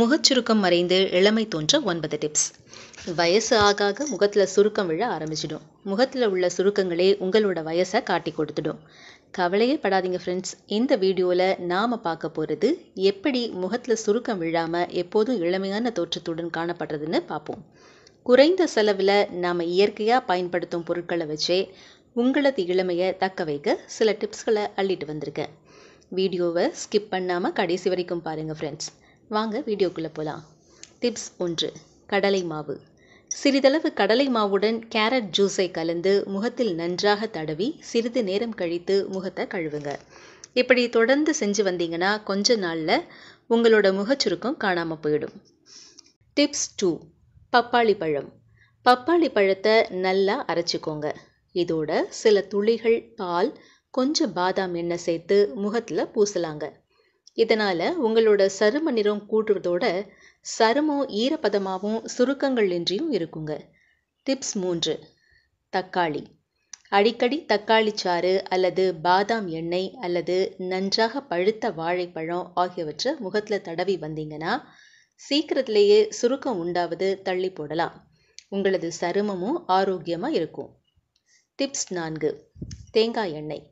முகச்சுருக்கம் மறைந்து இளமை தோன்ற ஒன்பது டிப்ஸ் வயசு ஆக ஆக முகத்தில் சுருக்கம் விழ ஆரம்பிச்சிடும். முகத்தில் உள்ள சுருக்கங்களே உங்களோட வயசை காட்டி கொடுத்துடும். கவலையே படாதீங்க ஃப்ரெண்ட்ஸ் இந்த வீடியோவில் நாம் பார்க்க போகிறது எப்படி முகத்தில் சுருக்கம் விழாமல் எப்போதும் இளமையான தோற்றத்துடன் காணப்படுறதுன்னு பார்ப்போம். குறைந்த செலவில் நாம் இயற்கையாக பயன்படுத்தும் பொருட்களை வச்சே உங்களது இளமையை தக்க வைக்க சில டிப்ஸ்களை அள்ளிட்டு வந்திருக்கேன். வீடியோவை ஸ்கிப் பண்ணாமல் கடைசி வரைக்கும் பாருங்கள் ஃப்ரெண்ட்ஸ் வாங்க வீடியோக்குள்ளே போகலாம் டிப்ஸ் ஒன்று கடலை மாவு. சிறிதளவு கடலை மாவுடன் கேரட் ஜூஸை கலந்து முகத்தில் நன்றாக தடவி சிறிது நேரம் கழித்து முகத்தை கழுவுங்க. இப்படி தொடர்ந்து செஞ்சு வந்தீங்கன்னா கொஞ்ச நாளில் உங்களோட முகச்சுருக்கம் காணாமல் போயிடும். டிப்ஸ் டூ பப்பாளி பழம். பப்பாளி பழத்தை நல்லா அரைச்சிக்கோங்க. இதோட சில துளிகள் பால் கொஞ்சம் பாதாம் எண்ணெய் சேர்த்து முகத்தில் பூசலாங்க. இதனால் உங்களோட சரும நிறம் கூட்டுறதோட சருமம் ஈரப்பதமாகவும் சுருக்கங்கள் இன்றியும் இருக்குங்க. டிப்ஸ் மூன்று. தக்காளி. அடிக்கடி தக்காளி சாறு அல்லது பாதாம் எண்ணெய் அல்லது நன்றாக பழுத்த வாழைப்பழம் ஆகியவற்றை முகத்தில் தடவி வந்தீங்கன்னா சீக்கிரத்திலேயே சுருக்கம் உண்டாவது தள்ளி போடலாம். உங்களது சருமமும் ஆரோக்கியமாக இருக்கும். டிப்ஸ் நான்கு. தேங்காய் எண்ணெய்.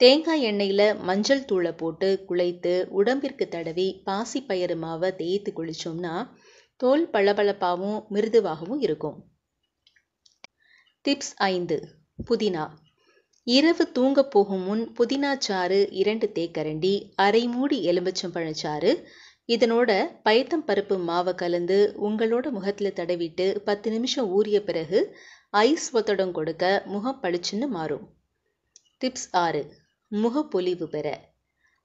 தேங்காய் எண்ணெயில் மஞ்சள் தூளை போட்டு குழைத்து உடம்பிற்கு தடவி பாசிப்பயிறு மாவை தேய்த்து குளித்தோம்னா தோல் பளபளப்பாகவும் மிருதுவாகவும் இருக்கும். டிப்ஸ் ஐந்து. புதினா. இரவு தூங்க போகும் முன் புதினா சாறு இரண்டு தேக்கரண்டி அரை மூடி எலுமிச்சம்பழச்சாறு இதனோட பயத்தம் பருப்பு மாவை கலந்து உங்களோட முகத்தில் தடவிட்டு பத்து நிமிஷம் ஊறிய பிறகு ஐஸ் ஒத்தடம் கொடுக்க முகம் பளிச்சுன்னு மாறும். டிப்ஸ் ஆறு. முகப்பொலிவு பெற.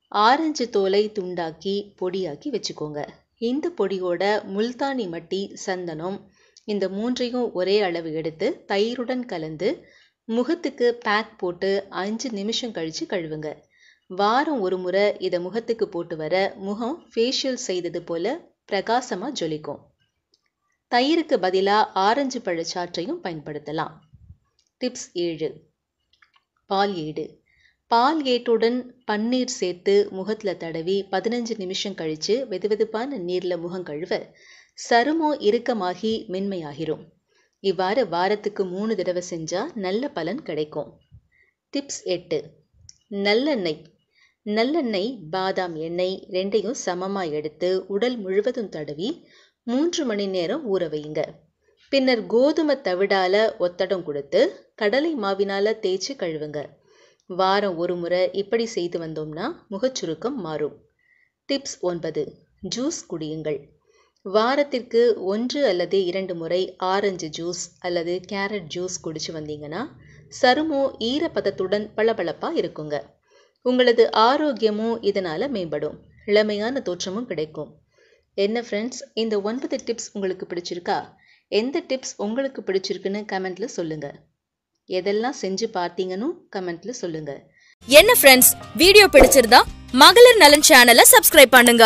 ஆரஞ்சு தோலை துண்டாக்கி பொடியாக்கி வச்சுக்கோங்க. இந்த பொடியோட முல்தானி மட்டி சந்தனம் இந்த மூன்றையும் ஒரே அளவு எடுத்து தயிருடன் கலந்து முகத்துக்கு பேக் போட்டு அஞ்சு நிமிஷம் கழித்து கழுவுங்க. வாரம் ஒரு முறை இதை முகத்துக்கு போட்டு வர முகம் ஃபேஷியல் செய்தது போல பிரகாசமாக ஜொலிக்கும். தயிருக்கு பதிலாக ஆரஞ்சு பழச்சாற்றையும் பயன்படுத்தலாம். டிப்ஸ் ஏழு. பால் ஏடு. பால் ஏட்டுடன் பன்னீர் சேர்த்து முகத்தில் தடவி பதினஞ்சு நிமிஷம் கழித்து வெதுவெதுப்பான நீரில் முகம் கழுவ சருமம் இறுக்கமாகி மென்மையாகிரும். இவ்வாறு வாரத்துக்கு மூணு தடவை செஞ்சால் நல்ல பலன் கிடைக்கும். டிப்ஸ் எட்டு. நல்லெண்ணெய். நல்லெண்ணெய் பாதாம் எண்ணெய் ரெண்டையும் சமமாக எடுத்து உடல் முழுவதும் தடவி மூன்று மணி நேரம் ஊற வையுங்க பின்னர் கோதுமை தவிடால ஒத்தடம் கொடுத்து கடலை மாவினால தேய்ச்சி கழுவுங்க. வாரம் ஒரு முறை இப்படி செய்து வந்தோம்னா முகச்சுருக்கம் மாறும். டிப்ஸ் ஒன்பது. ஜூஸ் குடியுங்கள். வாரத்திற்கு ஒன்று அல்லது இரண்டு முறை ஆரஞ்சு ஜூஸ் அல்லது கேரட் ஜூஸ் குடிச்சு வந்தீங்கன்னா சருமம் ஈரப்பதத்துடன் பளபளப்பாக இருக்குங்க. உங்களது ஆரோக்கியமும் இதனால் மேம்படும். இளமையான தோற்றமும் கிடைக்கும். என்ன ஃப்ரெண்ட்ஸ் இந்த ஒன்பது டிப்ஸ் உங்களுக்கு பிடிச்சிருக்கா? எந்த டிப்ஸ் உங்களுக்கு பிடிச்சிருக்குன்னு கமெண்ட்டில் சொல்லுங்கள் எதெல்லாம் செஞ்சு பார்த்தீங்கன்னு கமெண்ட்டில் சொல்லுங்கள் என்ன ஃப்ரெண்ட்ஸ் வீடியோ பிடிச்சிருந்தா மகளிர் நலன் சேனலை சப்ஸ்கிரைப் பண்ணுங்க.